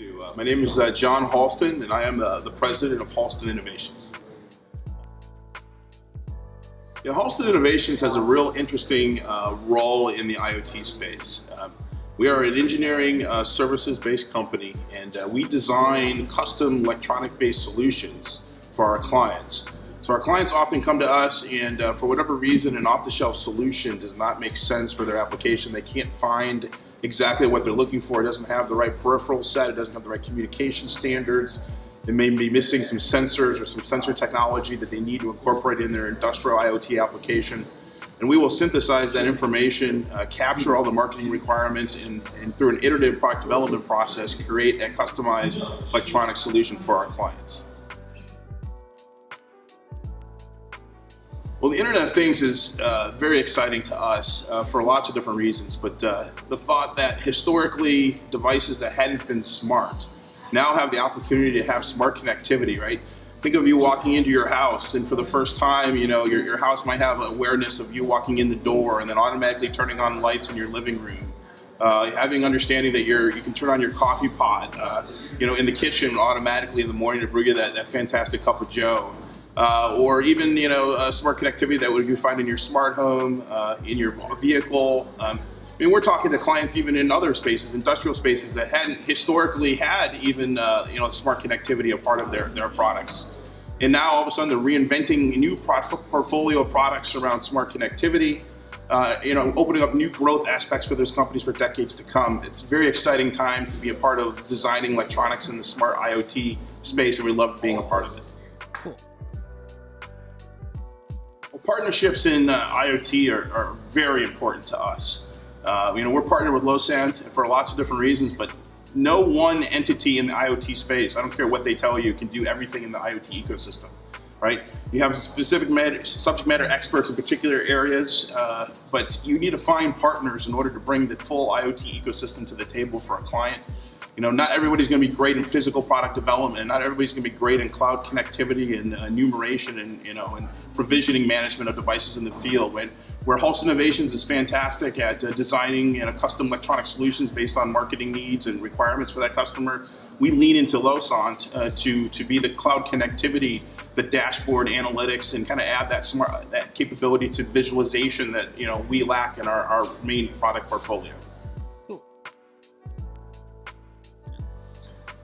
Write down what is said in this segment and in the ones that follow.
to. Uh, my name is uh, John Hallsten, and I am uh, the president of Hallsten Innovations. Yeah, Hallsten Innovations has a real interesting uh, role in the IoT space. Um, we are an engineering uh, services-based company, and uh, we design custom electronic-based solutions for our clients. So our clients often come to us and uh, for whatever reason an off-the-shelf solution does not make sense for their application. They can't find exactly what they're looking for. It doesn't have the right peripheral set. It doesn't have the right communication standards. They may be missing some sensors or some sensor technology that they need to incorporate in their industrial IoT application. And we will synthesize that information, uh, capture all the marketing requirements, and, and through an iterative product development process, create a customized electronic solution for our clients. Well, the Internet of Things is uh, very exciting to us uh, for lots of different reasons, but uh, the thought that historically devices that hadn't been smart now have the opportunity to have smart connectivity, right? Think of you walking into your house and for the first time, you know, your, your house might have awareness of you walking in the door and then automatically turning on lights in your living room. Uh, having understanding that you're, you can turn on your coffee pot, uh, you know, in the kitchen automatically in the morning to brew you that, that fantastic cup of joe uh, or even you know uh, smart connectivity that would you find in your smart home, uh, in your vehicle. Um, I mean, we're talking to clients even in other spaces, industrial spaces that hadn't historically had even uh, you know smart connectivity a part of their, their products. And now all of a sudden they're reinventing new portfolio of products around smart connectivity. Uh, you know, opening up new growth aspects for those companies for decades to come. It's a very exciting time to be a part of designing electronics in the smart IoT space, and we love being a part of it. Partnerships in uh, IoT are, are, very important to us. Uh, you know, we're partnered with Losant for lots of different reasons, but no one entity in the IoT space, I don't care what they tell you, can do everything in the IoT ecosystem, right? You have specific matter, subject matter experts in particular areas, uh, but you need to find partners in order to bring the full IoT ecosystem to the table for a client. You know, not everybody's going to be great in physical product development. Not everybody's going to be great in cloud connectivity and uh, enumeration and you know and provisioning management of devices in the field. Right? Where Hallsten Innovations is fantastic at uh, designing you know, custom electronic solutions based on marketing needs and requirements for that customer, we lean into Losant uh, to to be the cloud connectivity, the dashboard analytics, and kind of add that smart that capability to visualization that you know we lack in our, our main product portfolio.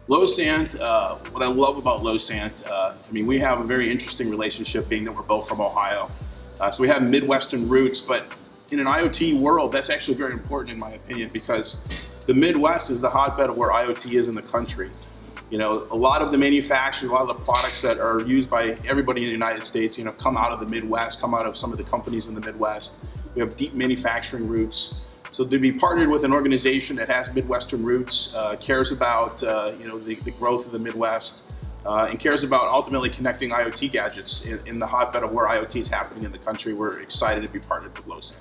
Losant, uh, what I love about Losant, uh, I mean, we have a very interesting relationship being that we're both from Ohio. Uh, so we have Midwestern roots, but in an IoT world, that's actually very important in my opinion because the Midwest is the hotbed of where IoT is in the country. You know, a lot of the manufacturing, a lot of the products that are used by everybody in the United States, you know, come out of the Midwest, come out of some of the companies in the Midwest. We have deep manufacturing roots. So to be partnered with an organization that has Midwestern roots, uh, cares about uh, you know the, the, growth of the Midwest, uh, and cares about ultimately connecting IoT gadgets in, in, the hotbed of where IoT is happening in the country, we're excited to be partnered with Losant.